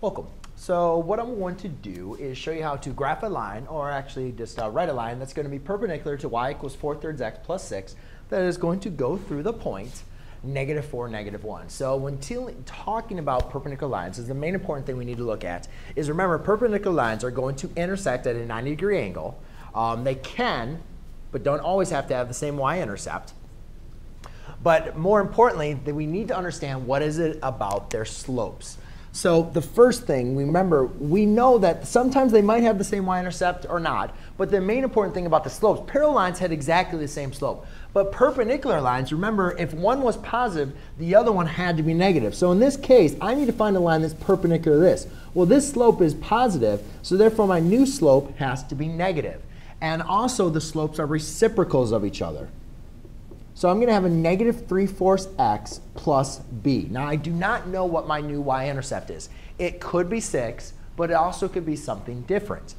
Welcome. So what I'm going to do is show you how to graph a line, or actually just uh, write a line that's going to be perpendicular to y equals 4 thirds x plus 6 that is going to go through the point negative 4, negative 1. So when talking about perpendicular lines, is the main important thing we need to look at is remember perpendicular lines are going to intersect at a 90 degree angle. Um, they can, but don't always have to have the same y-intercept. But more importantly, that we need to understand what is it about their slopes. So the first thing, we remember, we know that sometimes they might have the same y-intercept or not, but the main important thing about the slopes, parallel lines had exactly the same slope. But perpendicular lines, remember, if one was positive, the other one had to be negative. So in this case, I need to find a line that's perpendicular to this. Well, this slope is positive, so therefore my new slope has to be negative. And also the slopes are reciprocals of each other. So I'm going to have a negative 3 fourths x plus b. Now, I do not know what my new y-intercept is. It could be 6, but it also could be something different.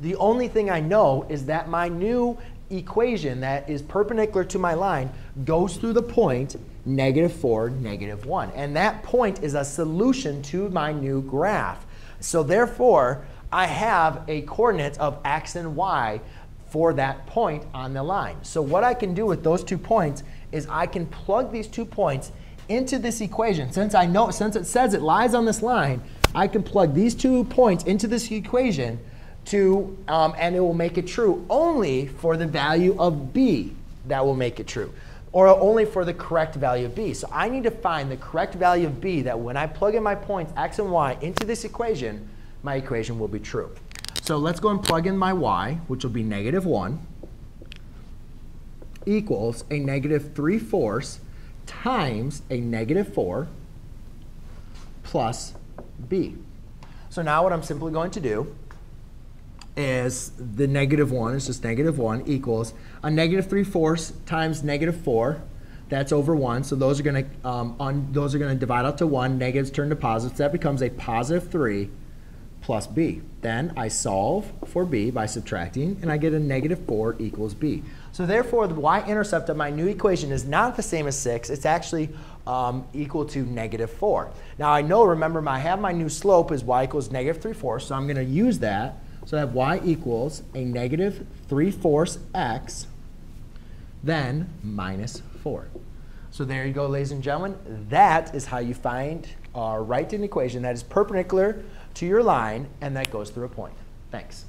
The only thing I know is that my new equation that is perpendicular to my line goes through the point negative 4, negative 1. And that point is a solution to my new graph. So therefore, I have a coordinate of x and y for that point on the line. So what I can do with those two points is I can plug these two points into this equation. Since I know, since it says it lies on this line, I can plug these two points into this equation to, um, and it will make it true only for the value of b that will make it true, or only for the correct value of b. So I need to find the correct value of b that when I plug in my points x and y into this equation, my equation will be true. So let's go and plug in my y, which will be negative 1, equals a negative 3 fourths times a negative 4 plus b. So now what I'm simply going to do is the negative 1 is just negative 1 equals a negative 3 fourths times negative 4. That's over 1. So those are going to um, those are going to divide out to 1. Negatives turn to positives. That becomes a positive 3 plus b. Then I solve for b by subtracting, and I get a negative 4 equals b. So therefore, the y-intercept of my new equation is not the same as 6. It's actually um, equal to negative 4. Now I know, remember, I have my new slope is y equals negative 3 fourths, so I'm going to use that. So I have y equals a negative 3 fourths x, then minus 4. So there you go, ladies and gentlemen. That is how you find or write an equation that is perpendicular to your line and that goes through a point. Thanks.